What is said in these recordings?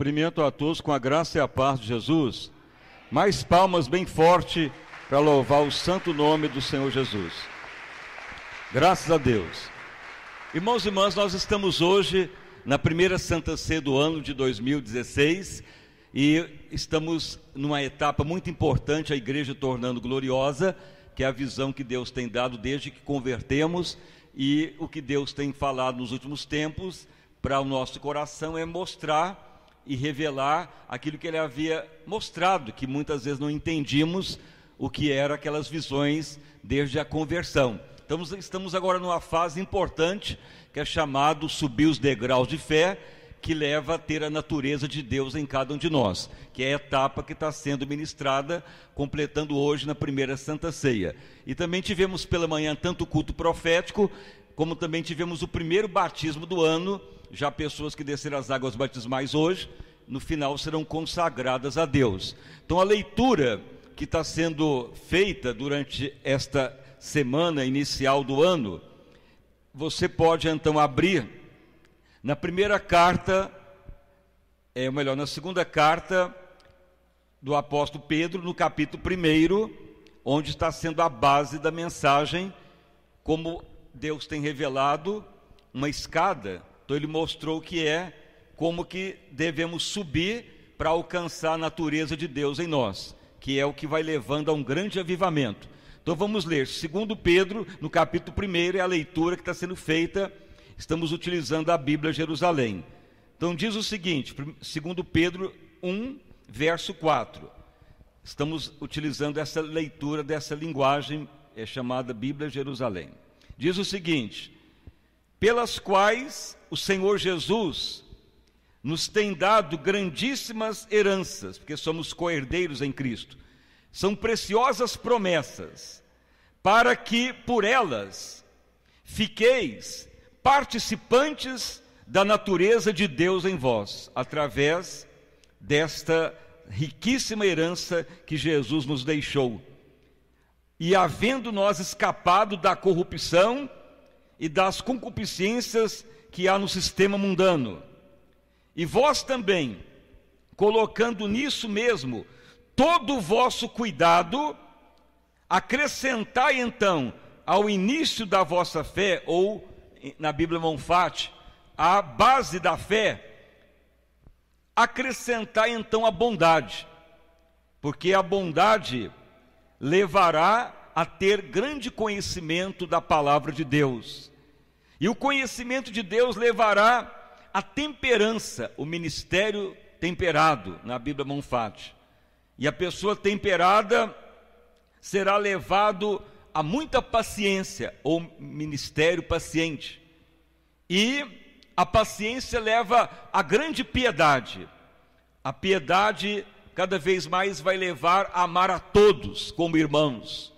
Cumprimento a todos com a graça e a paz de Jesus. Mais palmas bem forte para louvar o santo nome do Senhor Jesus. Graças a Deus. Irmãos e irmãs, nós estamos hoje na primeira Santa Ceia do ano de 2016 e estamos numa etapa muito importante, a igreja tornando gloriosa, que é a visão que Deus tem dado desde que convertemos e o que Deus tem falado nos últimos tempos para o nosso coração é mostrar e revelar aquilo que ele havia mostrado, que muitas vezes não entendíamos o que eram aquelas visões desde a conversão. Estamos, estamos agora numa fase importante que é chamado subir os degraus de fé, que leva a ter a natureza de Deus em cada um de nós, que é a etapa que está sendo ministrada, completando hoje na primeira Santa Ceia. E também tivemos pela manhã tanto culto profético, como também tivemos o primeiro batismo do ano, já pessoas que desceram as águas batismais hoje, no final serão consagradas a Deus. Então a leitura que está sendo feita durante esta semana inicial do ano, você pode então abrir na primeira carta, é, ou melhor, na segunda carta do apóstolo Pedro, no capítulo 1, onde está sendo a base da mensagem, como Deus tem revelado uma escada então ele mostrou que é como que devemos subir para alcançar a natureza de Deus em nós, que é o que vai levando a um grande avivamento. Então vamos ler, segundo Pedro, no capítulo 1, é a leitura que está sendo feita, estamos utilizando a Bíblia Jerusalém. Então diz o seguinte, segundo Pedro 1, verso 4. Estamos utilizando essa leitura dessa linguagem é chamada Bíblia Jerusalém. Diz o seguinte: pelas quais o Senhor Jesus nos tem dado grandíssimas heranças, porque somos coerdeiros em Cristo. São preciosas promessas, para que por elas fiqueis participantes da natureza de Deus em vós, através desta riquíssima herança que Jesus nos deixou. E havendo nós escapado da corrupção e das concupiscências que há no sistema mundano. E vós também, colocando nisso mesmo todo o vosso cuidado, acrescentai então ao início da vossa fé, ou na Bíblia Monfate, a base da fé, acrescentai então a bondade, porque a bondade levará a ter grande conhecimento da palavra de Deus. E o conhecimento de Deus levará à temperança, o ministério temperado, na Bíblia Monfate. E a pessoa temperada será levado a muita paciência, ou ministério paciente. E a paciência leva a grande piedade. A piedade cada vez mais vai levar a amar a todos como irmãos.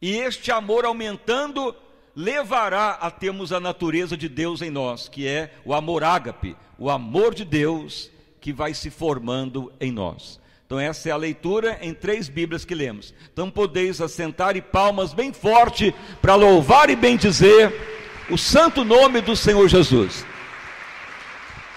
E este amor aumentando levará a termos a natureza de Deus em nós, que é o amor ágape, o amor de Deus que vai se formando em nós. Então, essa é a leitura em três Bíblias que lemos. Então, podeis assentar e palmas bem forte para louvar e bem dizer o santo nome do Senhor Jesus.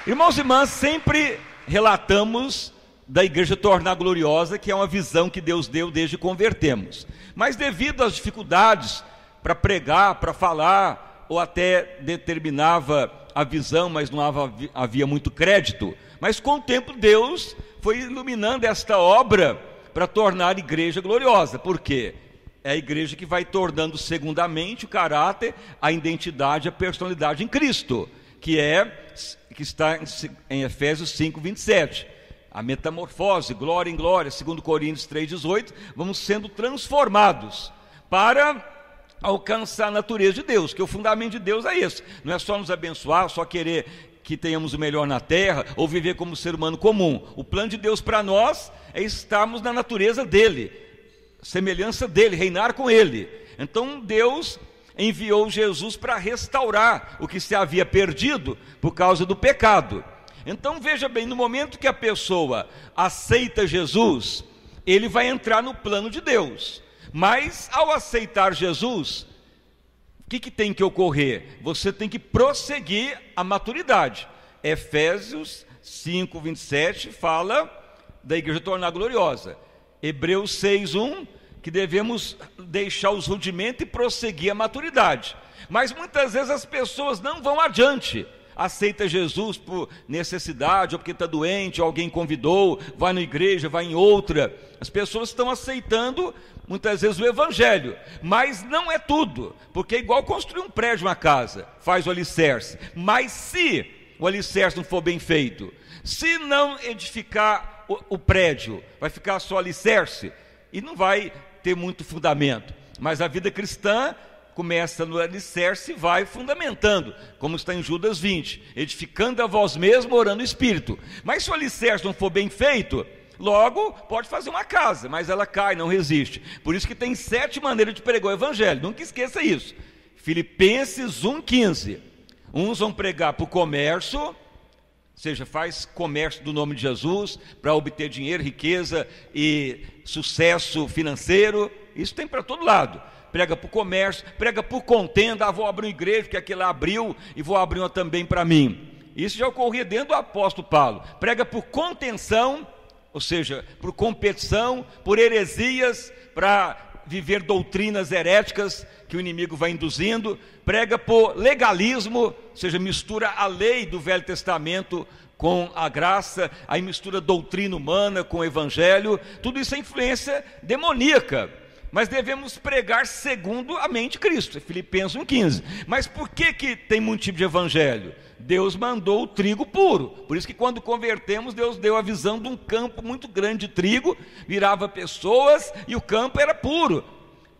Irmãos e irmãs, sempre relatamos da igreja tornar gloriosa, que é uma visão que Deus deu desde convertemos. Mas devido às dificuldades, para pregar, para falar, ou até determinava a visão, mas não havia, havia muito crédito. Mas com o tempo Deus foi iluminando esta obra para tornar a igreja gloriosa. Por quê? É a igreja que vai tornando segundamente o caráter, a identidade, a personalidade em Cristo, que é que está em Efésios 5, 27 a metamorfose, glória em glória, segundo Coríntios 3,18, vamos sendo transformados para alcançar a natureza de Deus, que o fundamento de Deus é esse. Não é só nos abençoar, só querer que tenhamos o melhor na terra ou viver como ser humano comum. O plano de Deus para nós é estarmos na natureza dele, semelhança dele, reinar com ele. Então Deus enviou Jesus para restaurar o que se havia perdido por causa do pecado. Então veja bem, no momento que a pessoa aceita Jesus, ele vai entrar no plano de Deus. Mas ao aceitar Jesus, o que, que tem que ocorrer? Você tem que prosseguir a maturidade. Efésios 5, 27 fala da igreja tornar gloriosa. Hebreus 6, 1, que devemos deixar os rudimentos e prosseguir a maturidade. Mas muitas vezes as pessoas não vão adiante. Aceita Jesus por necessidade, ou porque está doente, ou alguém convidou, vai na igreja, vai em outra. As pessoas estão aceitando muitas vezes o evangelho, mas não é tudo, porque é igual construir um prédio, uma casa, faz o alicerce. Mas se o alicerce não for bem feito, se não edificar o, o prédio, vai ficar só alicerce e não vai ter muito fundamento. Mas a vida cristã começa no alicerce e vai fundamentando, como está em Judas 20, edificando a vós mesmo, orando o Espírito. Mas se o alicerce não for bem feito, logo pode fazer uma casa, mas ela cai, não resiste. Por isso que tem sete maneiras de pregar o Evangelho, nunca esqueça isso. Filipenses 1,15. Uns vão pregar para o comércio, ou seja, faz comércio do nome de Jesus para obter dinheiro, riqueza e sucesso financeiro. Isso tem para todo lado prega para o comércio, prega por contenda, ah, vou abrir uma igreja, que aquele abriu, e vou abrir uma também para mim. Isso já ocorria dentro do apóstolo Paulo. Prega por contenção, ou seja, por competição, por heresias, para viver doutrinas heréticas que o inimigo vai induzindo, prega por legalismo, ou seja, mistura a lei do Velho Testamento com a graça, aí mistura doutrina humana com o evangelho, tudo isso é influência demoníaca mas devemos pregar segundo a mente de Cristo, Filipenses 1,15. Mas por que, que tem muito tipo de evangelho? Deus mandou o trigo puro, por isso que quando convertemos, Deus deu a visão de um campo muito grande de trigo, virava pessoas e o campo era puro.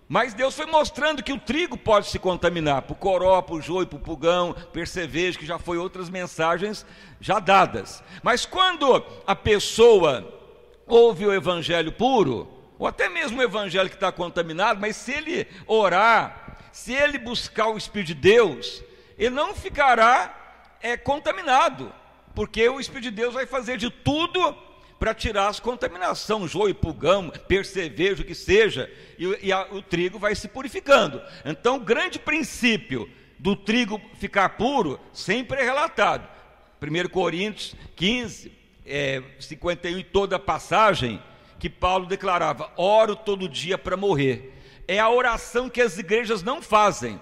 Mas Deus foi mostrando que o trigo pode se contaminar, por coró, por joio, por pulgão, percevejo, que já foi outras mensagens já dadas. Mas quando a pessoa ouve o evangelho puro, ou até mesmo o evangelho que está contaminado, mas se ele orar, se ele buscar o Espírito de Deus, ele não ficará é, contaminado, porque o Espírito de Deus vai fazer de tudo para tirar as contaminações, joio, pulgão, percevejo, o que seja, e, e a, o trigo vai se purificando. Então, o grande princípio do trigo ficar puro sempre é relatado. 1 Coríntios 15, é, 51, toda a passagem que Paulo declarava: oro todo dia para morrer. É a oração que as igrejas não fazem.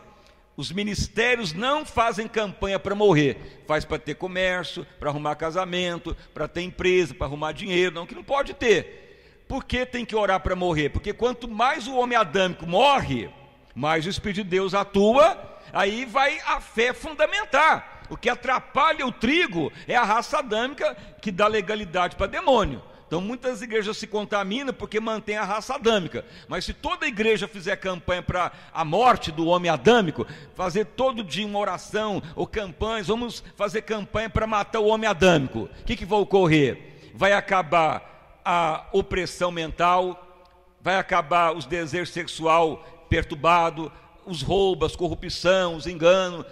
Os ministérios não fazem campanha para morrer, faz para ter comércio, para arrumar casamento, para ter empresa, para arrumar dinheiro, não que não pode ter. Por que tem que orar para morrer? Porque quanto mais o homem adâmico morre, mais o Espírito de Deus atua, aí vai a fé fundamentar. O que atrapalha o trigo é a raça adâmica que dá legalidade para demônio. Então muitas igrejas se contaminam porque mantém a raça adâmica. Mas se toda igreja fizer campanha para a morte do homem adâmico, fazer todo dia uma oração ou campanhas, vamos fazer campanha para matar o homem adâmico. O que, que vai ocorrer? Vai acabar a opressão mental, vai acabar os desejos sexual perturbado, os roubos, corrupção, os enganos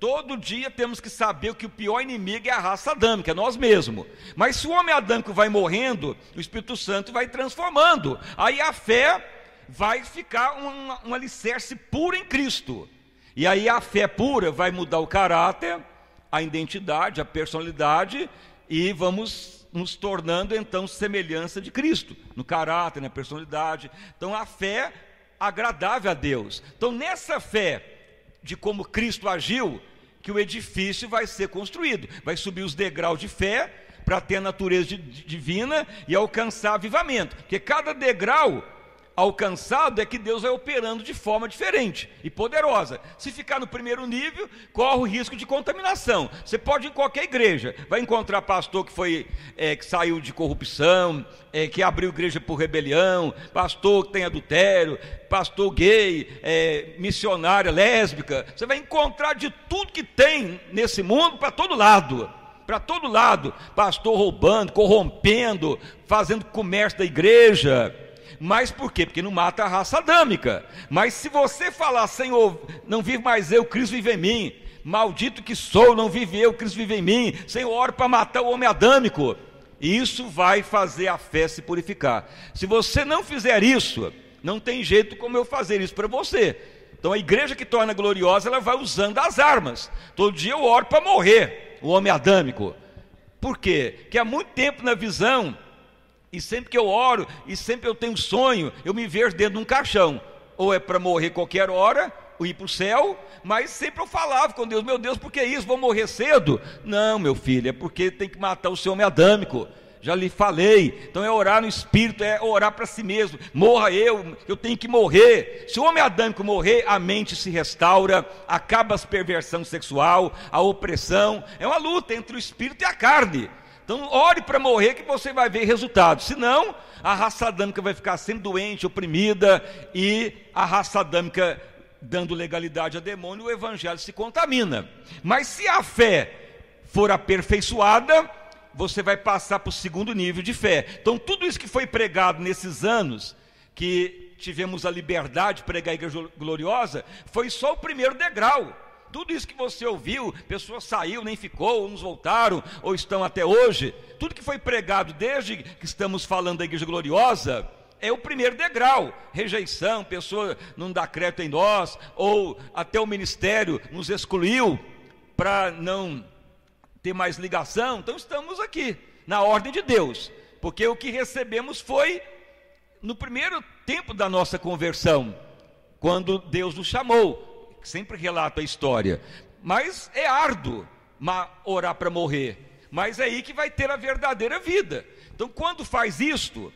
Todo dia temos que saber que o pior inimigo é a raça adâmica, é nós mesmos. Mas se o homem adâmico vai morrendo, o Espírito Santo vai transformando. Aí a fé vai ficar um, um alicerce puro em Cristo. E aí a fé pura vai mudar o caráter, a identidade, a personalidade, e vamos nos tornando então semelhança de Cristo, no caráter, na personalidade. Então a fé agradável a Deus. Então nessa fé de como Cristo agiu, que o edifício vai ser construído. Vai subir os degraus de fé para ter a natureza divina e alcançar avivamento. Porque cada degrau alcançado é que Deus vai operando de forma diferente e poderosa. Se ficar no primeiro nível, corre o risco de contaminação. Você pode ir em qualquer igreja, vai encontrar pastor que foi é, que saiu de corrupção, é, que abriu igreja por rebelião, pastor que tem adultério, pastor gay, é, missionária lésbica. Você vai encontrar de tudo que tem nesse mundo para todo lado para todo lado, pastor roubando, corrompendo, fazendo comércio da igreja, mas por quê? Porque não mata a raça adâmica. Mas se você falar, Senhor, não vive mais eu, Cristo vive em mim. Maldito que sou, não vive eu, Cristo vive em mim. Senhor, oro para matar o homem adâmico. Isso vai fazer a fé se purificar. Se você não fizer isso, não tem jeito como eu fazer isso para você. Então a igreja que torna gloriosa, ela vai usando as armas. Todo dia eu oro para morrer o homem adâmico. Por quê? Porque há muito tempo na visão, e sempre que eu oro, e sempre eu tenho sonho, eu me vejo dentro de um caixão. Ou é para morrer qualquer hora, ou ir para o céu, mas sempre eu falava com Deus, meu Deus, por que isso? Vou morrer cedo? Não, meu filho, é porque tem que matar o seu homem adâmico já lhe falei. Então é orar no espírito, é orar para si mesmo. Morra eu, eu tenho que morrer. Se o homem adâmico morrer, a mente se restaura, acaba a perversão sexual, a opressão. É uma luta entre o espírito e a carne. Então ore para morrer que você vai ver resultados. Senão, a raça adâmica vai ficar sempre doente, oprimida e a raça adâmica dando legalidade a demônio, o evangelho se contamina. Mas se a fé for aperfeiçoada, você vai passar para o segundo nível de fé. Então, tudo isso que foi pregado nesses anos, que tivemos a liberdade de pregar a igreja gloriosa, foi só o primeiro degrau. Tudo isso que você ouviu, pessoas saiu, nem ficou, uns voltaram, ou estão até hoje, tudo que foi pregado desde que estamos falando da igreja gloriosa, é o primeiro degrau. Rejeição, pessoa não dá crédito em nós, ou até o ministério nos excluiu para não ter mais ligação, então estamos aqui, na ordem de Deus, porque o que recebemos foi no primeiro tempo da nossa conversão, quando Deus nos chamou, sempre relata a história, mas é árduo orar para morrer, mas é aí que vai ter a verdadeira vida. Então, quando faz isto,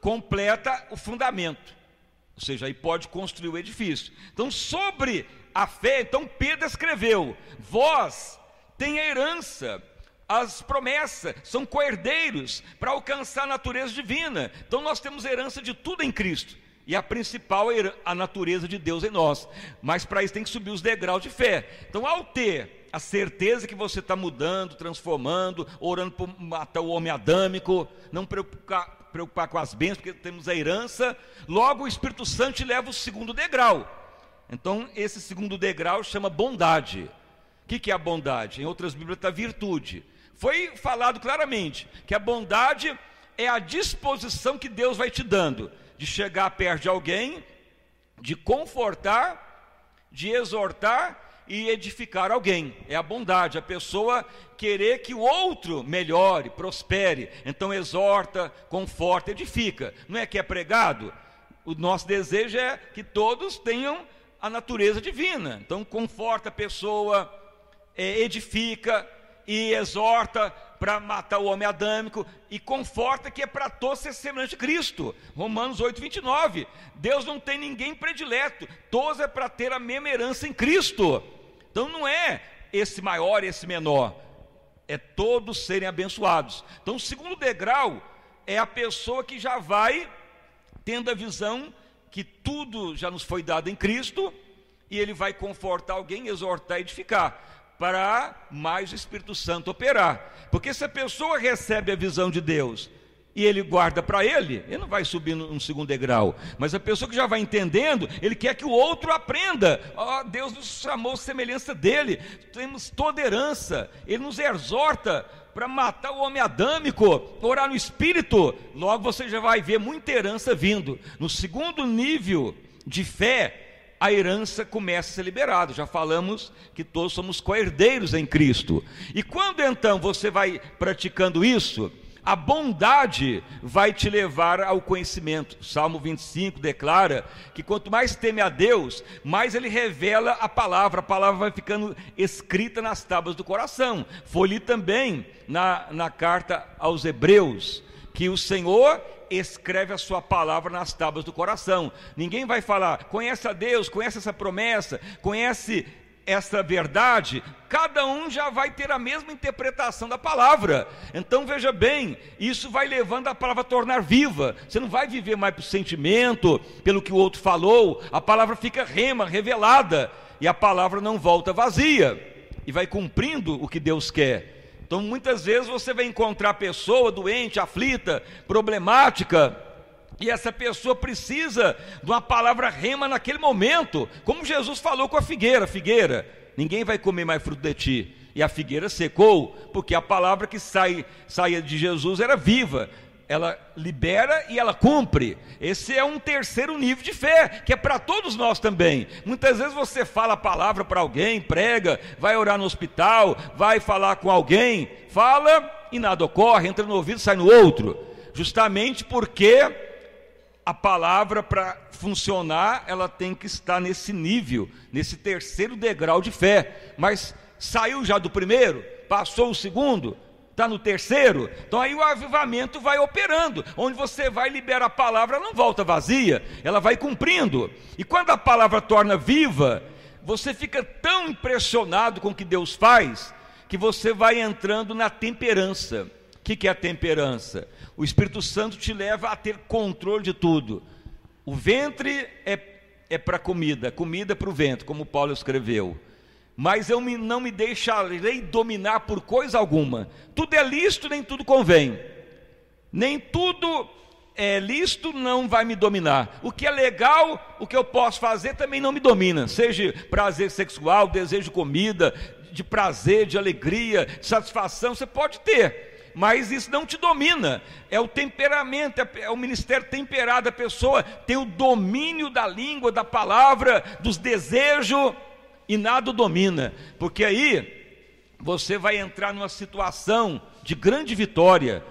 completa o fundamento, ou seja, aí pode construir o edifício. Então, sobre a fé, então Pedro escreveu: Vós têm a herança, as promessas, são coerdeiros para alcançar a natureza divina. Então nós temos herança de tudo em Cristo. E a principal é a natureza de Deus em nós. Mas para isso tem que subir os degraus de fé. Então, ao ter a certeza que você está mudando, transformando, orando por matar o homem adâmico, não preocupar, preocupar com as bênçãos, porque temos a herança, logo o Espírito Santo te leva o segundo degrau. Então, esse segundo degrau chama bondade. O que, que é a bondade? Em outras Bíblias está virtude. Foi falado claramente que a bondade é a disposição que Deus vai te dando de chegar perto de alguém, de confortar, de exortar e edificar alguém. É a bondade, a pessoa querer que o outro melhore, prospere. Então exorta, conforta, edifica. Não é que é pregado? O nosso desejo é que todos tenham a natureza divina. Então conforta a pessoa, é, edifica e exorta para matar o homem adâmico e conforta que é para todos ser semelhante a Cristo. Romanos 8, 29. Deus não tem ninguém predileto, todos é para ter a mesma herança em Cristo. Então não é esse maior, esse menor, é todos serem abençoados. Então o segundo degrau é a pessoa que já vai tendo a visão que tudo já nos foi dado em Cristo e ele vai confortar alguém, exortar edificar para mais o Espírito Santo operar. Porque se a pessoa recebe a visão de Deus e ele guarda para ele, ele não vai subir num segundo degrau. Mas a pessoa que já vai entendendo, ele quer que o outro aprenda. Oh, Deus nos chamou semelhança dele, temos toda herança. Ele nos exorta para matar o homem adâmico, orar no espírito. Logo você já vai ver muita herança vindo. No segundo nível de fé, a herança começa a ser liberada. Já falamos que todos somos coerdeiros em Cristo. E quando então você vai praticando isso, a bondade vai te levar ao conhecimento. Salmo 25 declara que quanto mais teme a Deus, mais ele revela a palavra. A palavra vai ficando escrita nas tábuas do coração. Foi li também na, na carta aos Hebreus que o Senhor escreve a sua palavra nas tábuas do coração. Ninguém vai falar, conhece a Deus, conhece essa promessa, conhece essa verdade, cada um já vai ter a mesma interpretação da palavra. Então veja bem, isso vai levando a palavra a tornar viva. Você não vai viver mais pelo sentimento, pelo que o outro falou, a palavra fica rema, revelada, e a palavra não volta vazia, e vai cumprindo o que Deus quer. Então, muitas vezes você vai encontrar pessoa doente, aflita, problemática, e essa pessoa precisa de uma palavra rema naquele momento, como Jesus falou com a figueira: Figueira, ninguém vai comer mais fruto de ti. E a figueira secou, porque a palavra que sai, saía de Jesus era viva, ela libera e ela cumpre. Esse é um terceiro nível de fé, que é para todos nós também. Muitas vezes você fala a palavra para alguém, prega, vai orar no hospital, vai falar com alguém, fala e nada ocorre, entra no ouvido, sai no outro, justamente porque a palavra para funcionar, ela tem que estar nesse nível, nesse terceiro degrau de fé. Mas saiu já do primeiro, passou o segundo, está no terceiro, então aí o avivamento vai operando, onde você vai liberar a palavra, ela não volta vazia, ela vai cumprindo. E quando a palavra torna viva, você fica tão impressionado com o que Deus faz, que você vai entrando na temperança. O que, que é a temperança? O Espírito Santo te leva a ter controle de tudo. O ventre é, é para comida, comida para o ventre, como Paulo escreveu mas eu me, não me deixarei dominar por coisa alguma. Tudo é lícito, nem tudo convém. Nem tudo é lícito, não vai me dominar. O que é legal, o que eu posso fazer também não me domina. Seja prazer sexual, desejo de comida, de prazer, de alegria, de satisfação, você pode ter. Mas isso não te domina, é o temperamento, é, é o ministério temperado. A pessoa tem o domínio da língua, da palavra, dos desejos e nada o domina, porque aí você vai entrar numa situação de grande vitória,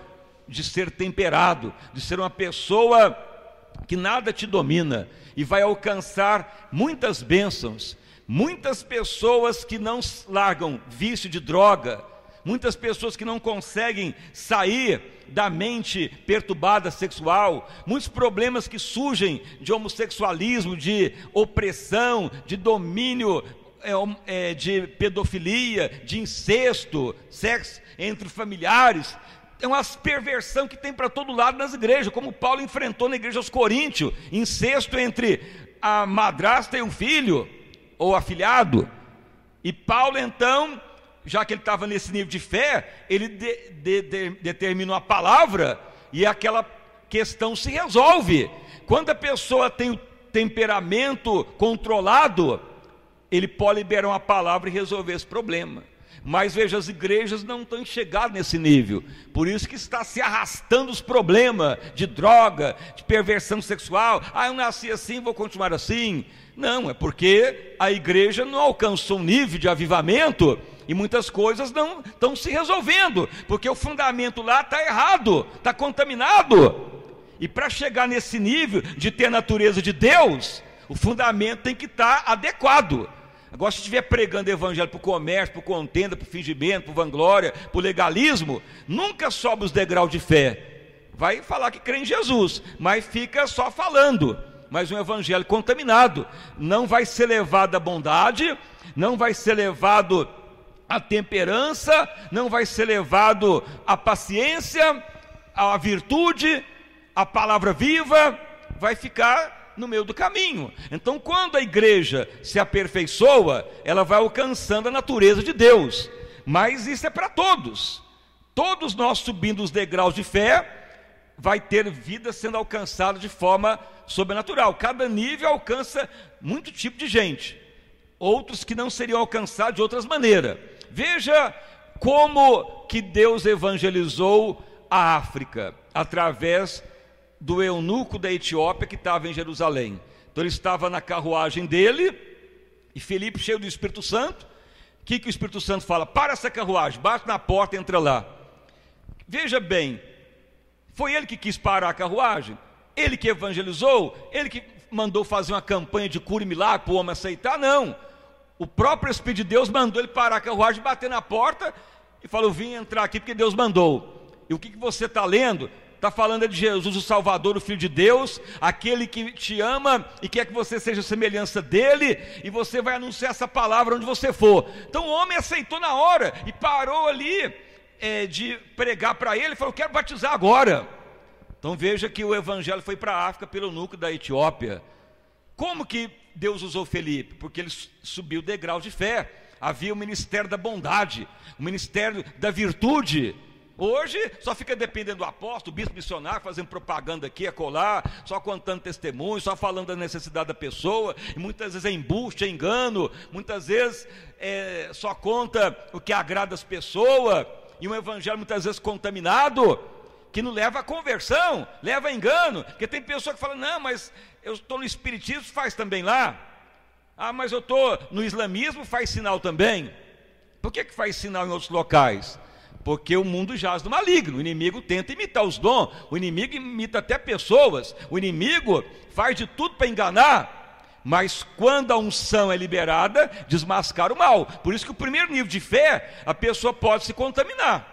de ser temperado, de ser uma pessoa que nada te domina e vai alcançar muitas bênçãos. Muitas pessoas que não largam vício de droga, muitas pessoas que não conseguem sair da mente perturbada sexual, muitos problemas que surgem de homossexualismo, de opressão, de domínio é, é, de pedofilia, de incesto, sexo entre familiares. É uma perversão que tem para todo lado nas igrejas, como Paulo enfrentou na igreja aos Coríntios, incesto entre a madrasta e o filho, ou afilhado. E Paulo, então, já que ele estava nesse nível de fé, ele de, de, de, a palavra e aquela questão se resolve. Quando a pessoa tem o temperamento controlado, ele pode liberar uma palavra e resolver esse problema. Mas veja, as igrejas não estão chegadas nesse nível. Por isso que está se arrastando os problemas de droga, de perversão sexual. Ah, eu nasci assim, vou continuar assim. Não, é porque a igreja não alcançou um nível de avivamento e muitas coisas não estão se resolvendo, porque o fundamento lá está errado, está contaminado. E para chegar nesse nível de ter a natureza de Deus, o fundamento tem que estar tá adequado. Agora, se estiver pregando evangelho para o comércio, para o contenda, para o fingimento, para vanglória, para o legalismo, nunca sobe os degraus de fé. Vai falar que crê em Jesus, mas fica só falando. Mas um evangelho contaminado. Não vai ser levado à bondade, não vai ser levado à temperança, não vai ser levado à paciência, à virtude, à palavra viva, vai ficar no meio do caminho. Então, quando a igreja se aperfeiçoa, ela vai alcançando a natureza de Deus. Mas isso é para todos. Todos nós subindo os degraus de fé, vai ter vida sendo alcançada de forma sobrenatural. Cada nível alcança muito tipo de gente. Outros que não seriam alcançados de outras maneiras. Veja como que Deus evangelizou a África através do eunuco da Etiópia que estava em Jerusalém. Então ele estava na carruagem dele, e Felipe, cheio do Espírito Santo, o que, que o Espírito Santo fala? Para essa carruagem, bate na porta e entra lá. Veja bem, foi ele que quis parar a carruagem, ele que evangelizou, ele que mandou fazer uma campanha de cura e milagre para o homem aceitar, não. O próprio Espírito de Deus mandou ele parar a carruagem, bater na porta e falou: Vim entrar aqui porque Deus mandou. E o que, que você está lendo? Está falando de Jesus, o Salvador, o Filho de Deus, aquele que te ama e quer que você seja semelhança dele, e você vai anunciar essa palavra onde você for. Então o homem aceitou na hora e parou ali é, de pregar para ele, falou: Quero batizar agora. Então veja que o evangelho foi para a África pelo núcleo da Etiópia. Como que Deus usou Felipe? Porque ele subiu degrau de fé. Havia o ministério da bondade, o ministério da virtude. Hoje só fica dependendo do apóstolo, bispo missionário, fazendo propaganda aqui, a colar, só contando testemunhos, só falando da necessidade da pessoa, e muitas vezes é embuste, é engano, muitas vezes é, só conta o que agrada as pessoas, e um evangelho muitas vezes contaminado, que não leva a conversão, leva a engano, porque tem pessoa que fala, não, mas eu estou no espiritismo, faz também lá. Ah, mas eu estou no islamismo, faz sinal também. Por que, que faz sinal em outros locais? Porque o mundo jaz do maligno, o inimigo tenta imitar os dons, o inimigo imita até pessoas, o inimigo faz de tudo para enganar, mas quando a unção é liberada, desmascara o mal. Por isso que o primeiro nível de fé, a pessoa pode se contaminar.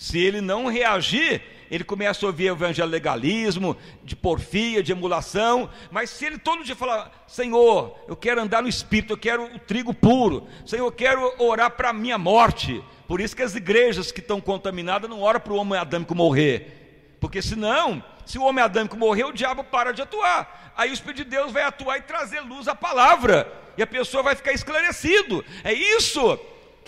Se ele não reagir, ele começa a ouvir evangelho legalismo, de porfia, de emulação, mas se ele todo dia falar, Senhor, eu quero andar no Espírito, eu quero o trigo puro, Senhor, eu quero orar para a minha morte, por isso que as igrejas que estão contaminadas não oram para o homem adâmico morrer, porque senão, se o homem adâmico morrer, o diabo para de atuar, aí o Espírito de Deus vai atuar e trazer luz à palavra, e a pessoa vai ficar esclarecido, é isso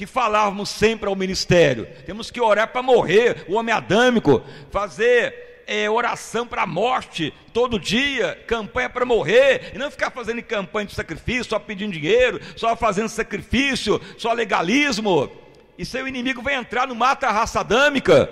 que falávamos sempre ao ministério. Temos que orar para morrer, o homem adâmico, fazer é, oração para a morte todo dia, campanha para morrer, e não ficar fazendo campanha de sacrifício, só pedindo dinheiro, só fazendo sacrifício, só legalismo. E seu inimigo vai entrar no mata a raça adâmica.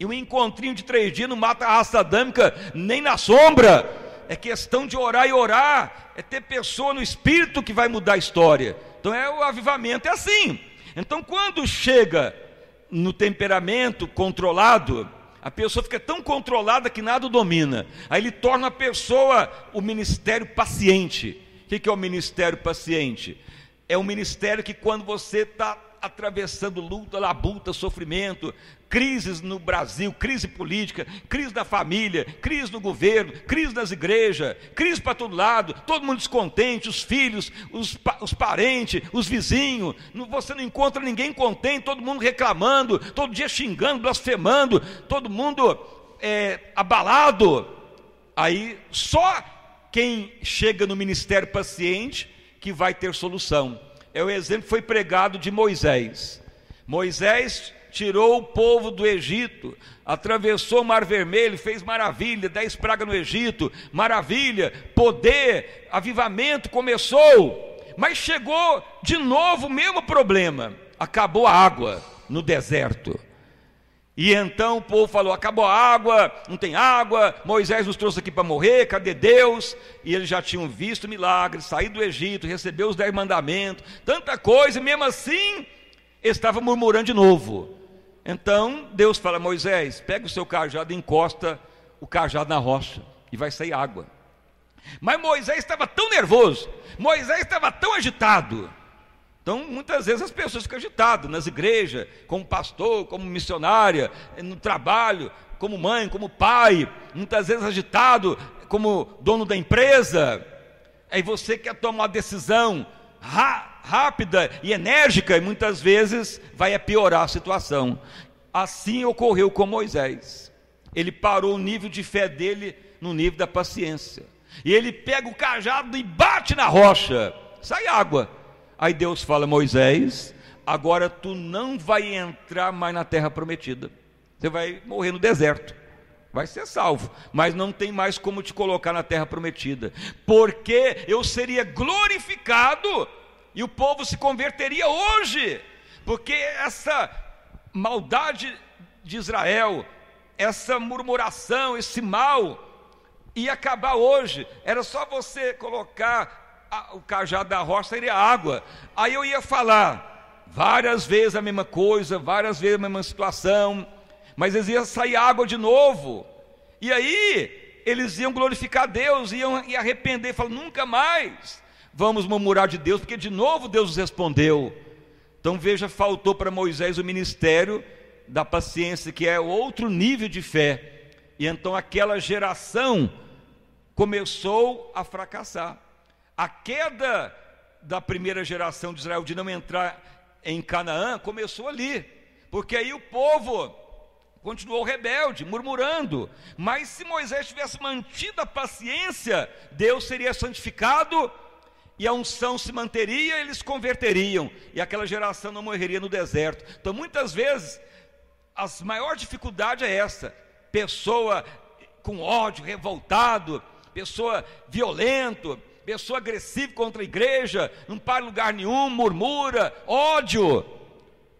E um encontrinho de três dias não mata a raça adâmica nem na sombra. É questão de orar e orar. É ter pessoa no espírito que vai mudar a história. Então é o avivamento, é assim. Então, quando chega no temperamento controlado, a pessoa fica tão controlada que nada o domina. Aí ele torna a pessoa o ministério paciente. O que é o ministério paciente? É um ministério que quando você está atravessando luta, labuta, sofrimento, crises no Brasil, crise política, crise da família, crise no governo, crise nas igrejas, crise para todo lado, todo mundo descontente, os filhos, os, os parentes, os vizinhos, você não encontra ninguém contente, todo mundo reclamando, todo dia xingando, blasfemando, todo mundo é, abalado. Aí só quem chega no ministério paciente que vai ter solução. É o exemplo que foi pregado de Moisés. Moisés tirou o povo do Egito, atravessou o Mar Vermelho, fez maravilha, dez pragas no Egito, maravilha, poder, avivamento começou, mas chegou de novo o mesmo problema: acabou a água no deserto. E então o povo falou: acabou a água, não tem água, Moisés nos trouxe aqui para morrer, cadê Deus? E eles já tinham visto milagres, saído do Egito, recebeu os dez mandamentos, tanta coisa, e mesmo assim estava murmurando de novo. Então Deus fala: Moisés, pega o seu cajado e encosta o cajado na rocha, e vai sair água. Mas Moisés estava tão nervoso, Moisés estava tão agitado. Então, muitas vezes as pessoas ficam agitadas nas igrejas, como pastor, como missionária, no trabalho, como mãe, como pai, muitas vezes agitado como dono da empresa. Aí você quer tomar uma decisão rápida e enérgica e muitas vezes vai piorar a situação. Assim ocorreu com Moisés. Ele parou o nível de fé dele no nível da paciência. E ele pega o cajado e bate na rocha, sai água. Aí Deus fala: Moisés, agora tu não vai entrar mais na terra prometida. Você vai morrer no deserto. Vai ser salvo, mas não tem mais como te colocar na terra prometida, porque eu seria glorificado e o povo se converteria hoje, porque essa maldade de Israel, essa murmuração, esse mal, ia acabar hoje. Era só você colocar o cajado da rocha, seria água. Aí eu ia falar várias vezes a mesma coisa, várias vezes a mesma situação, mas eles iam sair água de novo. E aí eles iam glorificar Deus, iam e arrepender, falar nunca mais vamos murmurar de Deus, porque de novo Deus respondeu. Então veja, faltou para Moisés o ministério da paciência, que é outro nível de fé. E então aquela geração começou a fracassar. A queda da primeira geração de Israel de não entrar em Canaã começou ali, porque aí o povo continuou rebelde, murmurando. Mas se Moisés tivesse mantido a paciência, Deus seria santificado e a unção se manteria, eles converteriam, e aquela geração não morreria no deserto. Então, muitas vezes, a maior dificuldade é essa: pessoa com ódio, revoltado, pessoa violento, pessoa agressiva contra a igreja, não para em lugar nenhum, murmura, ódio.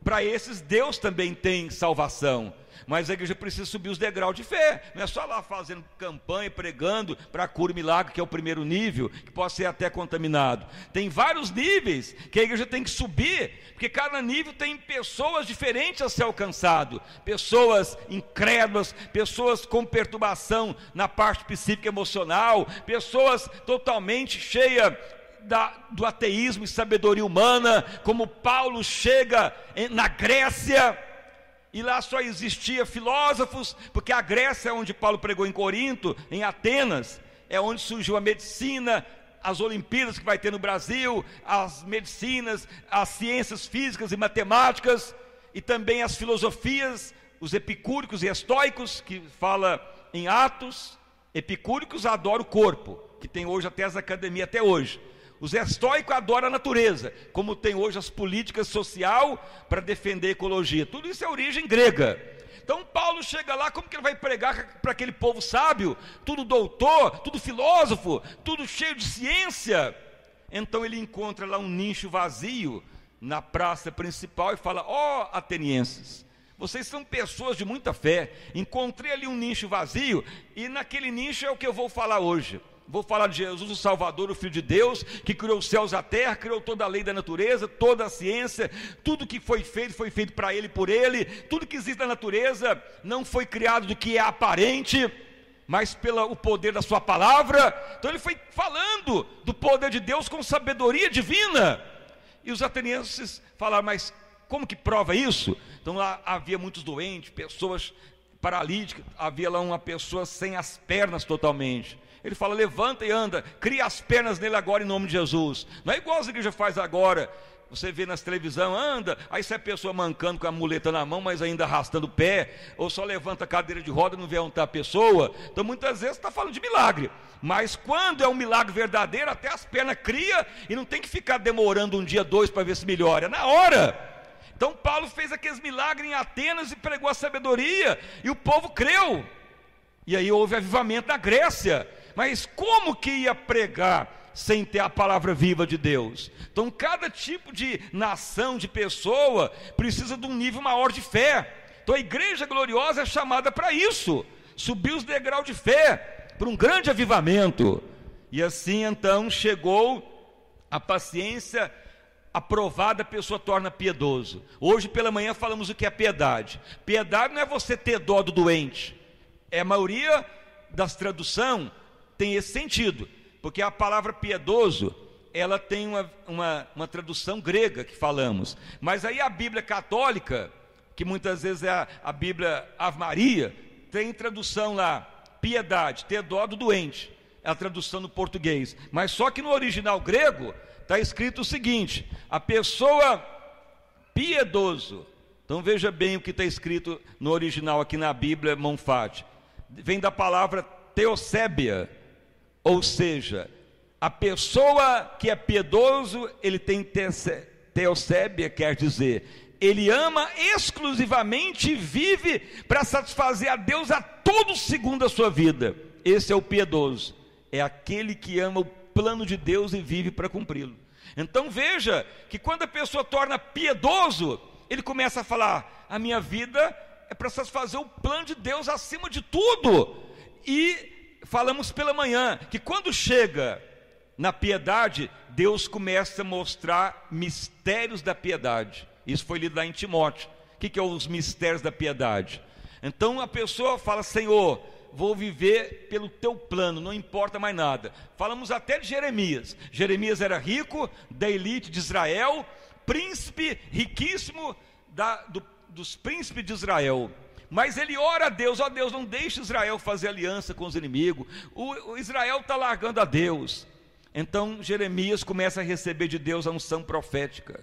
Para esses, Deus também tem salvação. Mas a igreja precisa subir os degraus de fé. Não é só lá fazendo campanha, pregando para cura e milagre, que é o primeiro nível, que pode ser até contaminado. Tem vários níveis que a igreja tem que subir, porque cada nível tem pessoas diferentes a ser alcançado, pessoas incrédulas, pessoas com perturbação na parte psíquica emocional, pessoas totalmente cheias da, do ateísmo e sabedoria humana, como Paulo chega na Grécia, e lá só existia filósofos, porque a Grécia é onde Paulo pregou em Corinto, em Atenas, é onde surgiu a medicina, as Olimpíadas que vai ter no Brasil, as medicinas, as ciências físicas e matemáticas, e também as filosofias, os epicúricos e estoicos, que fala em Atos, epicúricos adoram o corpo, que tem hoje até as academias até hoje. Os estoicos adoram a natureza, como tem hoje as políticas social para defender a ecologia. Tudo isso é origem grega. Então Paulo chega lá, como que ele vai pregar para aquele povo sábio, tudo doutor, tudo filósofo, tudo cheio de ciência? Então ele encontra lá um nicho vazio na praça principal e fala: Ó oh, atenienses, vocês são pessoas de muita fé. Encontrei ali um nicho vazio e naquele nicho é o que eu vou falar hoje. Vou falar de Jesus, o Salvador, o Filho de Deus, que criou os céus e a terra, criou toda a lei da natureza, toda a ciência, tudo que foi feito, foi feito para Ele por Ele, tudo que existe na natureza não foi criado do que é aparente, mas pelo poder da Sua palavra. Então ele foi falando do poder de Deus com sabedoria divina. E os atenienses falaram, mas como que prova isso? Então lá havia muitos doentes, pessoas paralíticas, havia lá uma pessoa sem as pernas totalmente. Ele fala: levanta e anda, cria as pernas nele agora em nome de Jesus. Não é igual as igrejas faz agora. Você vê nas televisão, anda, aí se é a pessoa mancando com a muleta na mão, mas ainda arrastando o pé, ou só levanta a cadeira de roda e não vê onde está a pessoa. Então muitas vezes está falando de milagre. Mas quando é um milagre verdadeiro, até as pernas cria e não tem que ficar demorando um dia, dois para ver se melhora. É na hora. Então Paulo fez aqueles milagres em Atenas e pregou a sabedoria, e o povo creu. E aí houve avivamento na Grécia. Mas como que ia pregar sem ter a palavra viva de Deus? Então, cada tipo de nação, de pessoa, precisa de um nível maior de fé. Então, a igreja gloriosa é chamada para isso subir os degraus de fé para um grande avivamento. E assim então chegou a paciência aprovada, a pessoa torna piedoso. Hoje pela manhã falamos o que é piedade. Piedade não é você ter dó do doente. É a maioria das traduções tem esse sentido, porque a palavra piedoso, ela tem uma, uma, uma tradução grega que falamos, mas aí a Bíblia católica, que muitas vezes é a, a Bíblia Ave Maria, tem tradução lá, piedade, ter dó do doente, é a tradução no português, mas só que no original grego está escrito o seguinte: a pessoa piedoso, então veja bem o que está escrito no original aqui na Bíblia Monfate, vem da palavra teosébia, ou seja, a pessoa que é piedoso, ele tem teosébia, quer dizer, ele ama exclusivamente e vive para satisfazer a Deus a todo segundo da sua vida. Esse é o piedoso, é aquele que ama o plano de Deus e vive para cumpri-lo. Então veja que quando a pessoa torna piedoso, ele começa a falar: a minha vida é para satisfazer o plano de Deus acima de tudo. E falamos pela manhã que quando chega na piedade, Deus começa a mostrar mistérios da piedade. Isso foi lido lá em Timóteo. O que, que é os mistérios da piedade? Então a pessoa fala: Senhor, vou viver pelo teu plano, não importa mais nada. Falamos até de Jeremias. Jeremias era rico, da elite de Israel, príncipe riquíssimo da, do, dos príncipes de Israel. Mas ele ora a Deus: ó oh, Deus, não deixe Israel fazer aliança com os inimigos. O, o Israel está largando a Deus. Então Jeremias começa a receber de Deus a unção profética.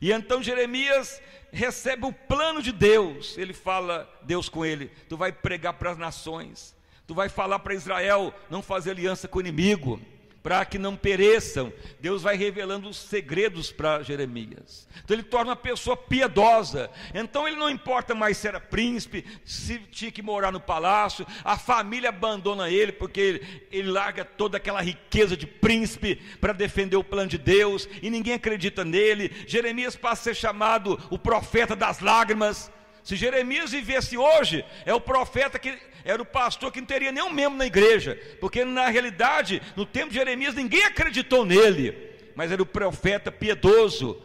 E então Jeremias recebe o plano de Deus. Ele fala, Deus com ele: Tu vai pregar para as nações, tu vai falar para Israel não fazer aliança com o inimigo para que não pereçam. Deus vai revelando os segredos para Jeremias. Então ele torna uma pessoa piedosa. Então ele não importa mais se era príncipe, se tinha que morar no palácio, a família abandona ele porque ele, ele larga toda aquela riqueza de príncipe para defender o plano de Deus e ninguém acredita nele. Jeremias passa a ser chamado o profeta das lágrimas Se Jeremias vivesse hoje, é o profeta que era o pastor que não teria nenhum membro na igreja, porque na realidade, no tempo de Jeremias, ninguém acreditou nele, mas era o profeta piedoso,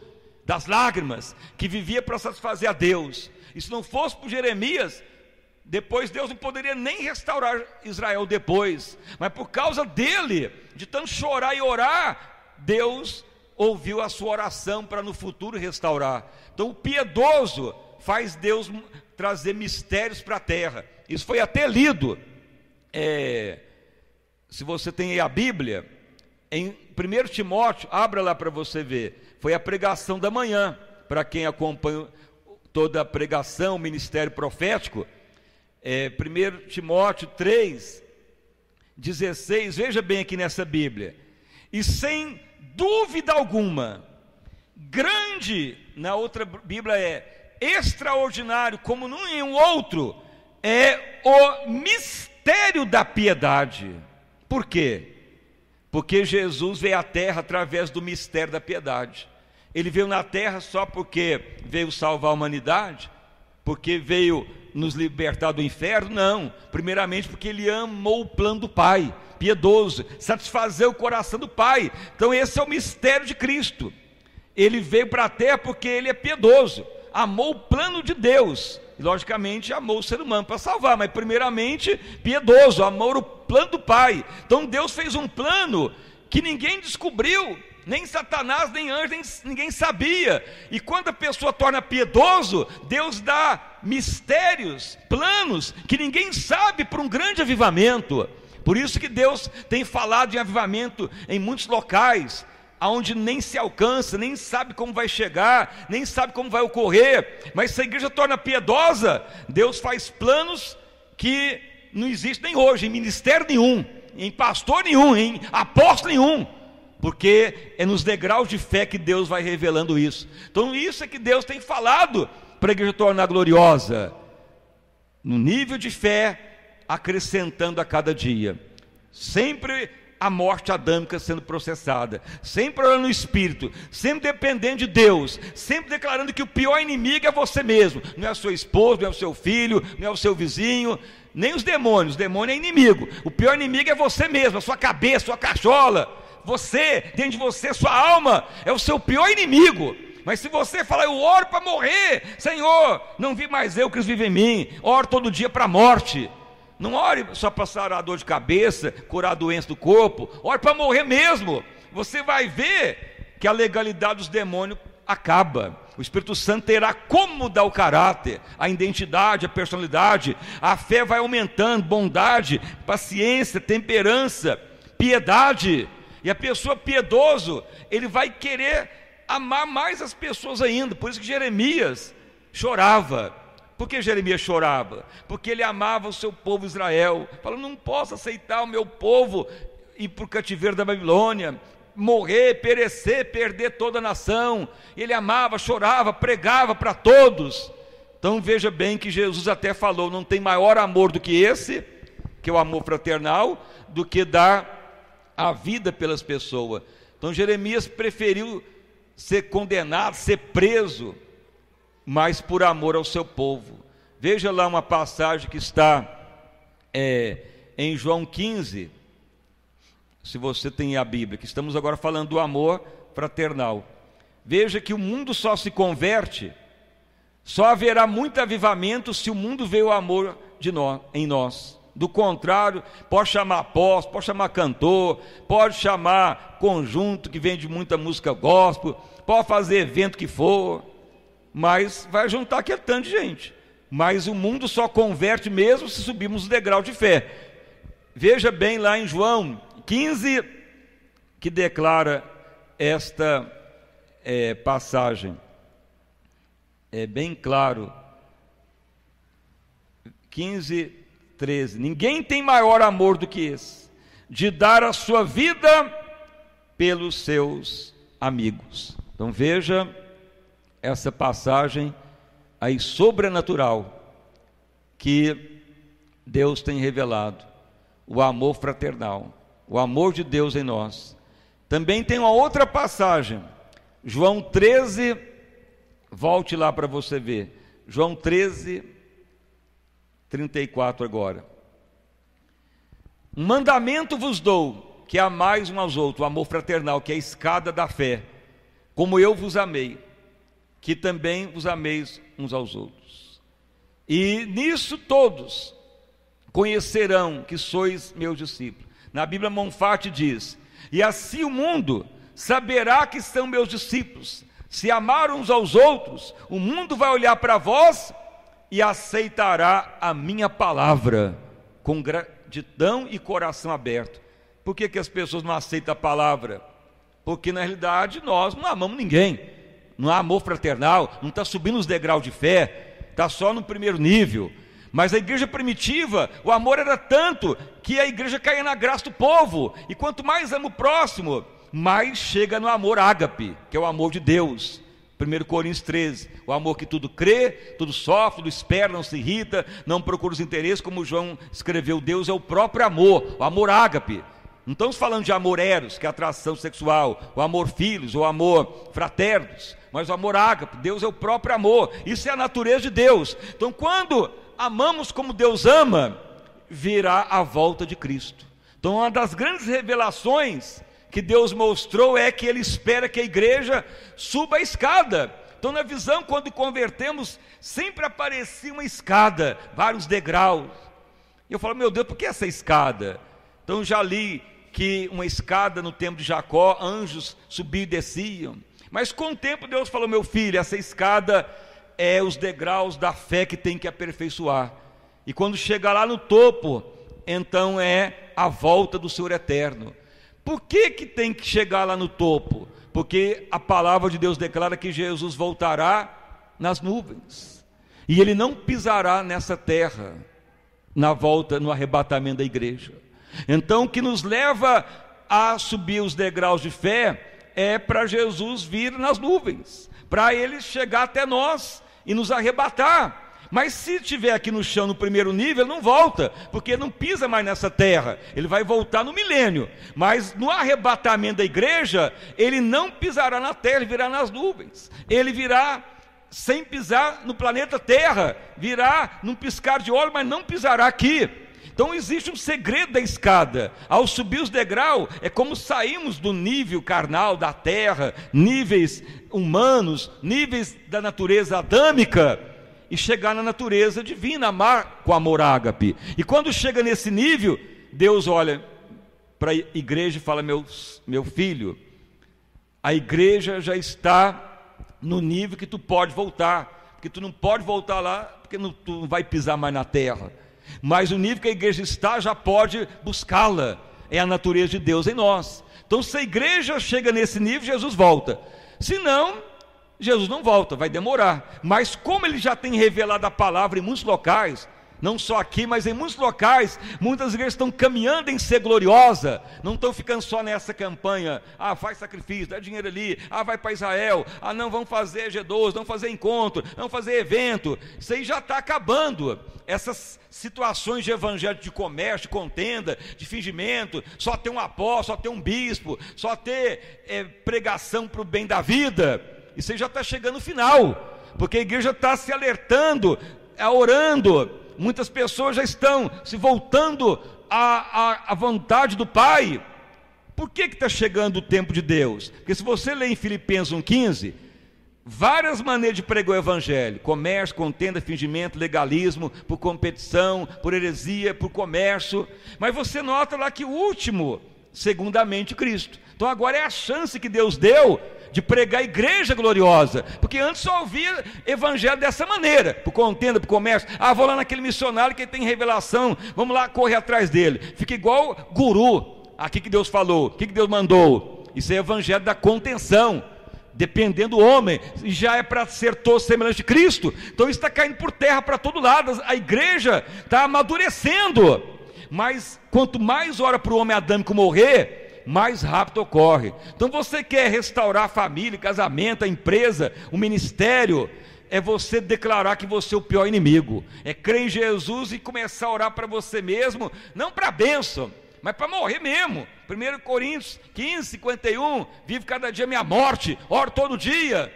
das lágrimas, que vivia para satisfazer a Deus. E se não fosse por Jeremias, depois Deus não poderia nem restaurar Israel depois, mas por causa dele, de tanto chorar e orar, Deus ouviu a sua oração para no futuro restaurar. Então o piedoso faz Deus trazer mistérios para a terra. Isso foi até lido. É, se você tem aí a Bíblia, em 1 Timóteo, abra lá para você ver. Foi a pregação da manhã, para quem acompanha toda a pregação, o ministério profético. É, 1 Timóteo 3, 16, veja bem aqui nessa Bíblia. E sem dúvida alguma, grande, na outra Bíblia é extraordinário, como nenhum outro, é o mistério da piedade. Por quê? Porque Jesus veio à terra através do mistério da piedade. Ele veio na terra só porque veio salvar a humanidade, porque veio nos libertar do inferno? Não. Primeiramente porque ele amou o plano do Pai, piedoso, satisfazer o coração do Pai. Então esse é o mistério de Cristo. Ele veio para a terra porque ele é piedoso, amou o plano de Deus e, logicamente, amou o ser humano para salvar, mas, primeiramente, piedoso, amor o plano do Pai. Então, Deus fez um plano que ninguém descobriu, nem Satanás, nem anjo, nem, ninguém sabia. E quando a pessoa torna piedoso, Deus dá mistérios, planos que ninguém sabe para um grande avivamento. Por isso que Deus tem falado em avivamento em muitos locais aonde nem se alcança, nem sabe como vai chegar, nem sabe como vai ocorrer, mas se a igreja torna piedosa, Deus faz planos que não existem hoje, em ministério nenhum, em pastor nenhum, em apóstolo nenhum, porque é nos degraus de fé que Deus vai revelando isso. Então, isso é que Deus tem falado para a igreja tornar gloriosa, no nível de fé, acrescentando a cada dia, sempre a morte adâmica sendo processada, sempre orando no Espírito, sempre dependendo de Deus, sempre declarando que o pior inimigo é você mesmo, não é o seu esposo, não é o seu filho, não é o seu vizinho, nem os demônios, o demônio é inimigo, o pior inimigo é você mesmo, a sua cabeça, a sua cachola, você, dentro de você, sua alma, é o seu pior inimigo. Mas se você falar, eu oro para morrer, Senhor, não vi mais eu, Cristo vive em mim, oro todo dia para a morte. Não ore só para sarar a dor de cabeça, curar a doença do corpo, ore para morrer mesmo. Você vai ver que a legalidade dos demônios acaba. O Espírito Santo terá como mudar o caráter, a identidade, a personalidade. A fé vai aumentando, bondade, paciência, temperança, piedade. E a pessoa piedoso, ele vai querer amar mais as pessoas ainda. Por isso que Jeremias chorava. Por que Jeremias chorava? Porque ele amava o seu povo Israel. Falou: não posso aceitar o meu povo ir para o cativeiro da Babilônia, morrer, perecer, perder toda a nação. Ele amava, chorava, pregava para todos. Então veja bem que Jesus até falou: não tem maior amor do que esse, que é o amor fraternal, do que dar a vida pelas pessoas. Então Jeremias preferiu ser condenado, ser preso, mas por amor ao seu povo. Veja lá uma passagem que está é, em João 15, se você tem a Bíblia, que estamos agora falando do amor fraternal. Veja que o mundo só se converte, só haverá muito avivamento se o mundo vê o amor de nós, em nós. Do contrário, pode chamar apóstolo, pode chamar cantor, pode chamar conjunto que vende muita música gospel, pode fazer evento que for, mas vai juntar aquele tanto de gente. Mas o mundo só converte mesmo se subirmos o degrau de fé. Veja bem lá em João 15, que declara esta é, passagem. É bem claro. 15, 13. Ninguém tem maior amor do que esse, de dar a sua vida pelos seus amigos. Então veja essa passagem aí sobrenatural que Deus tem revelado, o amor fraternal, o amor de Deus em nós. Também tem uma outra passagem, João 13, volte lá para você ver. João 13, 34 agora. Um mandamento vos dou, que amais uns aos outros, o amor fraternal, que é a escada da fé, como eu vos amei, que também vos ameis uns aos outros. E nisso todos conhecerão que sois meus discípulos. Na Bíblia Monfarte diz: E assim o mundo saberá que são meus discípulos. Se amar uns aos outros, o mundo vai olhar para vós e aceitará a minha palavra com gratidão e coração aberto. Por que, que as pessoas não aceitam a palavra? Porque na realidade nós não amamos ninguém, não há amor fraternal, não está subindo os degraus de fé, está só no primeiro nível. Mas a igreja primitiva, o amor era tanto que a igreja caía na graça do povo, e quanto mais ama o próximo, mais chega no amor ágape, que é o amor de Deus. 1 Coríntios 13, o amor que tudo crê, tudo sofre, tudo espera, não se irrita, não procura os interesses, como João escreveu, Deus é o próprio amor, o amor ágape. Não estamos falando de amor eros, que é atração sexual, o amor filhos, o amor fraternos, mas o amor ágape, Deus é o próprio amor, isso é a natureza de Deus. Então, quando amamos como Deus ama, virá a volta de Cristo. Então, uma das grandes revelações que Deus mostrou é que Ele espera que a igreja suba a escada. Então, na visão, quando convertemos, sempre aparecia uma escada, vários degraus. E eu falo, meu Deus, por que essa escada? Então, já li que uma escada no tempo de Jacó, anjos subiam e desciam. Mas com o tempo, Deus falou, meu filho, essa escada é os degraus da fé que tem que aperfeiçoar. E quando chega lá no topo, então é a volta do Senhor eterno. Por que, que tem que chegar lá no topo? Porque a palavra de Deus declara que Jesus voltará nas nuvens. E ele não pisará nessa terra na volta, no arrebatamento da igreja. Então, o que nos leva a subir os degraus de fé é para Jesus vir nas nuvens, para ele chegar até nós e nos arrebatar. Mas se estiver aqui no chão no primeiro nível, ele não volta, porque não pisa mais nessa terra. Ele vai voltar no milênio. Mas no arrebatamento da igreja, ele não pisará na terra, ele virá nas nuvens. Ele virá sem pisar no planeta Terra, virá num piscar de olho, mas não pisará aqui. Então existe um segredo da escada. Ao subir os degraus, é como saímos do nível carnal da terra, níveis humanos, níveis da natureza adâmica e chegar na natureza divina, amar com amor ágape. E quando chega nesse nível, Deus olha para a igreja e fala: meu, meu filho, a igreja já está no nível que tu pode voltar, porque tu não pode voltar lá, porque não, tu não vai pisar mais na terra. Mas o nível que a igreja está já pode buscá-la. É a natureza de Deus em nós. Então, se a igreja chega nesse nível, Jesus volta. Se não, Jesus não volta, vai demorar. Mas como ele já tem revelado a palavra em muitos locais, não só aqui, mas em muitos locais, muitas igrejas estão caminhando em ser gloriosa, não estão ficando só nessa campanha, ah, faz sacrifício, dá dinheiro ali, ah, vai para Israel, ah, não, vamos fazer G12, vamos fazer encontro, vamos fazer evento, isso aí já está acabando, essas situações de evangelho de comércio, de contenda, de fingimento, só ter um apóstolo, só ter um bispo, só ter é, pregação para o bem da vida, isso aí já está chegando no final, porque a igreja está se alertando, é, orando. Muitas pessoas já estão se voltando à, à, à vontade do Pai. Por que está chegando o tempo de Deus? Porque se você ler em Filipenses 1,15, várias maneiras de pregar o Evangelho: comércio, contenda, fingimento, legalismo, por competição, por heresia, por comércio. Mas você nota lá que o último, segundamente Cristo. Então agora é a chance que Deus deu de pregar a igreja gloriosa, porque antes só ouvia evangelho dessa maneira, por contenda, por comércio. Ah, vou lá naquele missionário que tem revelação, vamos lá correr atrás dele. Fica igual guru, aqui que Deus falou, o que Deus mandou. Isso é evangelho da contenção dependendo do homem, já é para ser todo semelhante de Cristo. Então isso está caindo por terra para todo lado. A igreja está amadurecendo. Mas quanto mais hora para o homem adâmico morrer, mais rápido ocorre. Então você quer restaurar a família, casamento, a empresa, o ministério, é você declarar que você é o pior inimigo. É crer em Jesus e começar a orar para você mesmo, não para bênção, mas para morrer mesmo. 1 Coríntios 15, 51, vive cada dia minha morte, oro todo dia.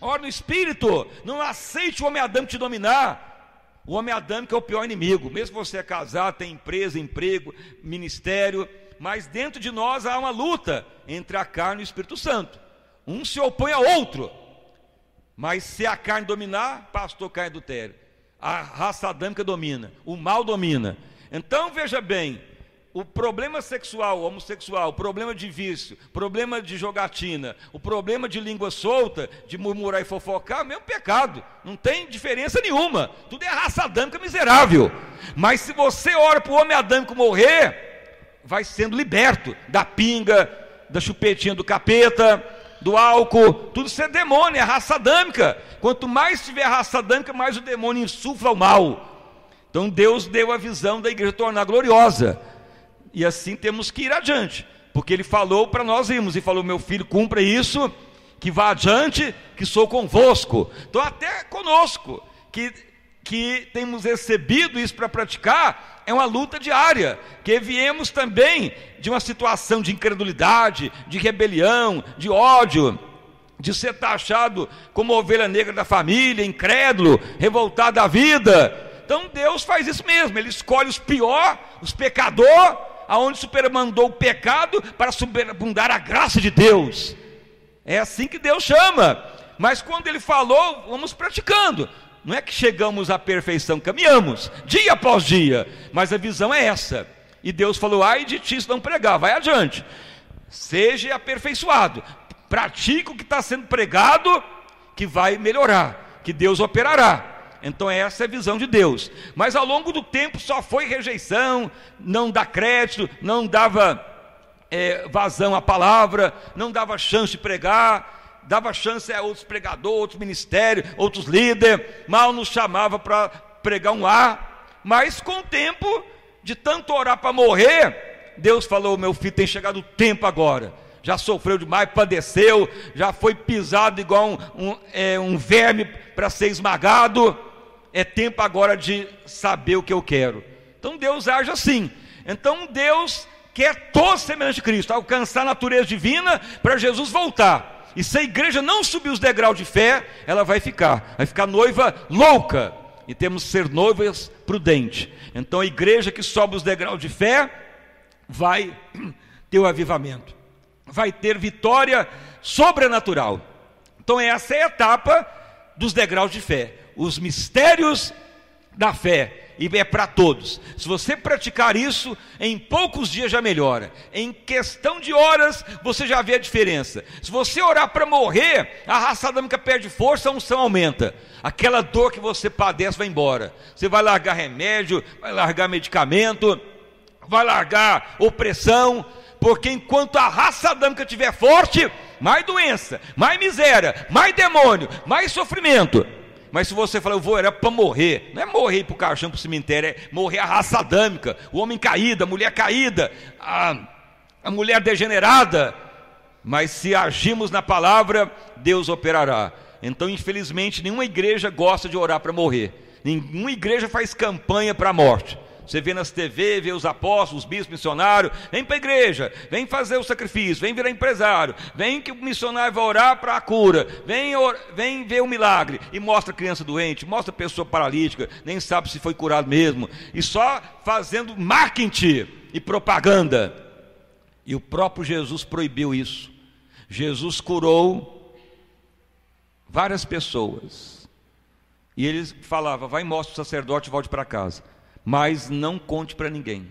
ora no espírito, não aceite o homem adâmico te dominar. O homem adâmico é o pior inimigo, mesmo você é casado, tem empresa, emprego, ministério, mas dentro de nós há uma luta entre a carne e o Espírito Santo. Um se opõe ao outro, mas se a carne dominar, pastor cai adultério. A raça adâmica domina, o mal domina. Então veja bem, o problema sexual, homossexual, o problema de vício, problema de jogatina, o problema de língua solta, de murmurar e fofocar, é o mesmo pecado. Não tem diferença nenhuma. Tudo é raça adâmica miserável. Mas se você ora para o homem adâmico morrer, vai sendo liberto da pinga, da chupetinha do capeta, do álcool, tudo isso é demônio, é raça adâmica. Quanto mais tiver raça adâmica, mais o demônio insufla o mal. Então Deus deu a visão da igreja tornar gloriosa e assim temos que ir adiante, porque ele falou para nós irmos, e falou: Meu filho, cumpra isso, que vá adiante, que sou convosco. Então, até conosco, que, que temos recebido isso para praticar, é uma luta diária, que viemos também de uma situação de incredulidade, de rebelião, de ódio de ser taxado como ovelha negra da família, incrédulo, revoltado da vida. Então Deus faz isso mesmo, Ele escolhe os pior, os pecadores, aonde supermandou o pecado para superabundar a graça de Deus. É assim que Deus chama. Mas quando ele falou, vamos praticando. Não é que chegamos à perfeição, caminhamos dia após dia, mas a visão é essa. E Deus falou: ai de ti se não pregar, vai adiante, seja aperfeiçoado, pratique o que está sendo pregado, que vai melhorar, que Deus operará. Então essa é a visão de Deus. Mas ao longo do tempo só foi rejeição, não dá crédito, não dava é, vazão à palavra, não dava chance de pregar, dava chance a outros pregadores, outros ministérios, outros líderes, mal nos chamava para pregar um ar. Mas com o tempo, de tanto orar para morrer, Deus falou: meu filho, tem chegado o tempo agora já sofreu demais, padeceu, já foi pisado igual um, um, é, um verme para ser esmagado é tempo agora de saber o que eu quero. Então Deus age assim. Então Deus quer todos semelhante a Cristo, alcançar a natureza divina para Jesus voltar. E se a igreja não subir os degraus de fé, ela vai ficar, vai ficar noiva louca. E temos que ser noivas prudentes. Então a igreja que sobe os degraus de fé vai ter o avivamento, vai ter vitória sobrenatural. Então essa é a etapa dos degraus de fé os mistérios da fé. E é para todos. Se você praticar isso, em poucos dias já melhora. Em questão de horas, você já vê a diferença. Se você orar para morrer, a raça adâmica perde força, a unção aumenta. Aquela dor que você padece vai embora. Você vai largar remédio, vai largar medicamento, vai largar opressão, porque enquanto a raça adâmica estiver forte, mais doença, mais miséria, mais demônio, mais sofrimento. Mas se você falar, eu vou, era para morrer, não é morrer para o caixão, para o cemitério, é morrer a raça adâmica, o homem caído, a mulher caída, a, a mulher degenerada. Mas se agimos na palavra, Deus operará. Então, infelizmente, nenhuma igreja gosta de orar para morrer, nenhuma igreja faz campanha para a morte. Você vê nas TV, vê os apóstolos, os bispos, missionários, vem para a igreja, vem fazer o sacrifício, vem virar empresário, vem que o missionário vai orar para a cura, vem, or, vem ver o milagre, e mostra criança doente, mostra pessoa paralítica, nem sabe se foi curado mesmo, e só fazendo marketing e propaganda. E o próprio Jesus proibiu isso. Jesus curou várias pessoas. E ele falava: vai mostra o sacerdote, volte para casa mas não conte para ninguém.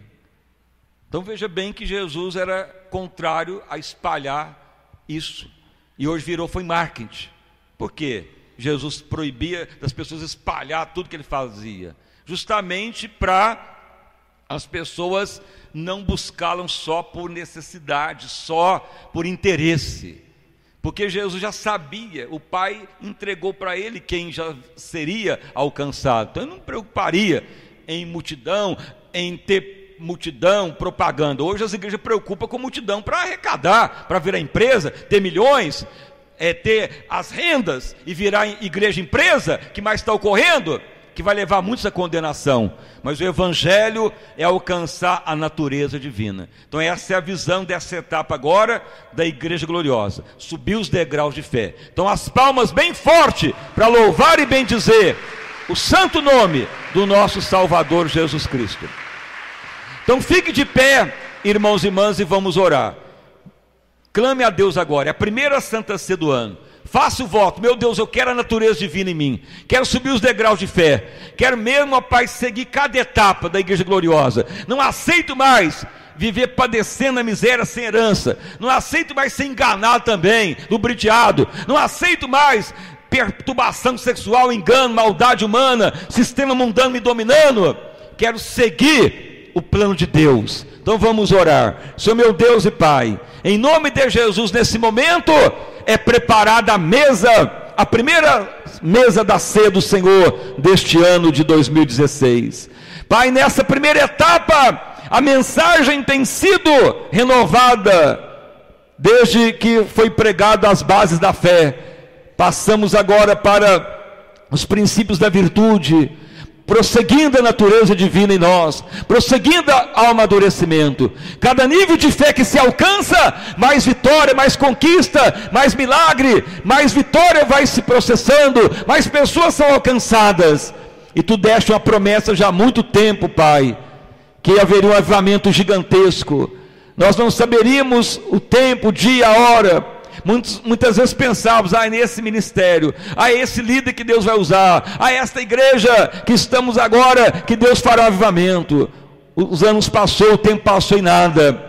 Então veja bem que Jesus era contrário a espalhar isso. E hoje virou foi marketing. Por quê? Jesus proibia das pessoas espalhar tudo que ele fazia, justamente para as pessoas não buscá-lo só por necessidade, só por interesse. Porque Jesus já sabia, o Pai entregou para ele quem já seria alcançado. Então ele não preocuparia em multidão, em ter multidão, propaganda. Hoje as igrejas preocupam com multidão para arrecadar, para virar empresa, ter milhões, é, ter as rendas e virar igreja empresa, que mais está ocorrendo? que vai levar muitos à condenação, mas o Evangelho é alcançar a natureza divina. Então, essa é a visão dessa etapa agora da Igreja Gloriosa: subir os degraus de fé. Então, as palmas bem forte para louvar e bem dizer o santo nome do nosso Salvador Jesus Cristo. Então, fique de pé, irmãos e irmãs, e vamos orar. Clame a Deus agora, é a primeira Santa Ceia do ano. Faça o voto, meu Deus, eu quero a natureza divina em mim, quero subir os degraus de fé, quero mesmo, ó Pai, seguir cada etapa da igreja gloriosa. Não aceito mais viver padecendo a miséria sem herança, não aceito mais ser enganado também, lubridiado, não aceito mais perturbação sexual, engano, maldade humana, sistema mundano me dominando. Quero seguir o plano de Deus. Então vamos orar. Senhor meu Deus e Pai, em nome de Jesus, nesse momento, é preparada a mesa, a primeira mesa da ceia do Senhor deste ano de 2016. Pai, nessa primeira etapa, a mensagem tem sido renovada desde que foi pregada as bases da fé. Passamos agora para os princípios da virtude, prosseguindo a natureza divina em nós, prosseguindo ao amadurecimento. Cada nível de fé que se alcança, mais vitória, mais conquista, mais milagre, mais vitória vai se processando, mais pessoas são alcançadas. E tu deste uma promessa já há muito tempo, Pai, que haveria um avivamento gigantesco. Nós não saberíamos o tempo, o dia, a hora, Muitos, muitas vezes pensávamos, ah, nesse ministério, ah, esse líder que Deus vai usar, ah, esta igreja que estamos agora, que Deus fará avivamento. Os anos passou, o tempo passou e nada,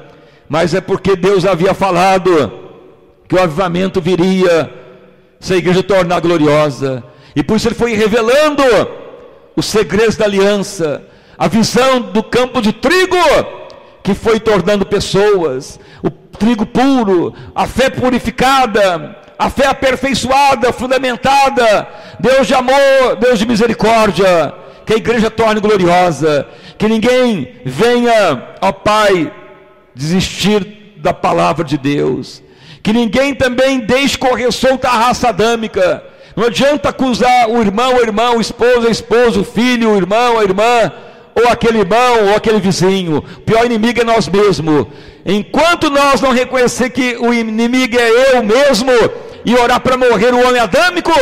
mas é porque Deus havia falado que o avivamento viria, se a igreja tornar gloriosa, e por isso Ele foi revelando os segredos da aliança, a visão do campo de trigo que foi tornando pessoas, o trigo puro, a fé purificada, a fé aperfeiçoada, fundamentada, Deus de amor, Deus de misericórdia, que a igreja torne gloriosa, que ninguém venha, ó Pai, desistir da palavra de Deus, que ninguém também deixe correr solta a raça adâmica, não adianta acusar o irmão, o irmão, o esposo, a esposa, o filho, o irmão, a irmã, ou aquele irmão, ou aquele vizinho. O pior inimigo é nós mesmos. Enquanto nós não reconhecer que o inimigo é eu mesmo e orar para morrer o homem adâmico,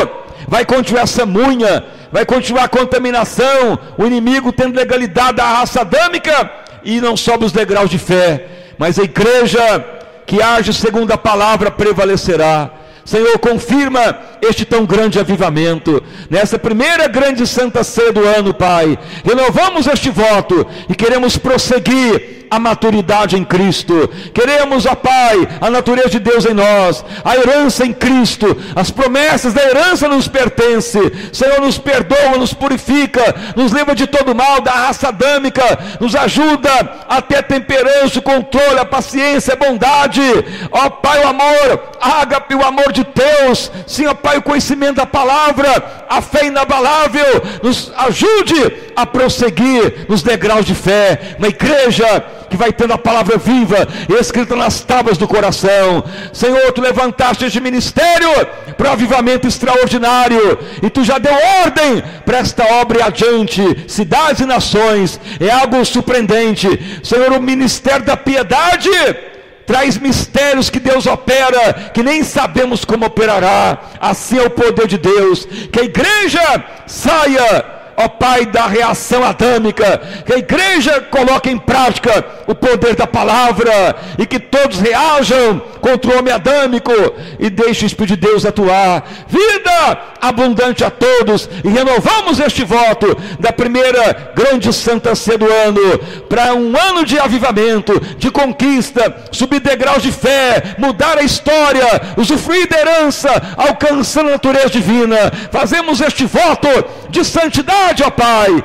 vai continuar essa munha, vai continuar a contaminação, o inimigo tendo legalidade da raça adâmica e não sobe os degraus de fé, mas a igreja que age segundo a palavra prevalecerá. Senhor, confirma este tão grande avivamento, nessa primeira grande santa ceia do ano, Pai. Renovamos este voto e queremos prosseguir a maturidade em Cristo. Queremos, ó Pai, a natureza de Deus em nós, a herança em Cristo, as promessas da herança nos pertence. Senhor, nos perdoa, nos purifica, nos livra de todo mal, da raça adâmica, nos ajuda a ter temperança, o controle, a paciência, a bondade. Ó Pai, o amor, ágape, o amor de Deus. Sim, ó Pai, o conhecimento da palavra, a fé inabalável. Nos ajude a prosseguir nos degraus de fé. Uma igreja que vai tendo a palavra viva escrita nas tábuas do coração. Senhor, tu levantaste este ministério para avivamento extraordinário e tu já deu ordem para esta obra adiante. Cidades e nações, é algo surpreendente. Senhor, o ministério da piedade traz mistérios que Deus opera, que nem sabemos como operará. Assim é o poder de Deus. Que a igreja saia ó Pai, da reação adâmica, que a igreja coloque em prática o poder da palavra e que todos reajam contra o homem adâmico e deixe o Espírito de Deus atuar. Vida abundante a todos e renovamos este voto da primeira grande santa ceia do ano para um ano de avivamento, de conquista, subir degraus de fé, mudar a história, usufruir da herança, alcançando a natureza divina. Fazemos este voto de santidade, ó Pai,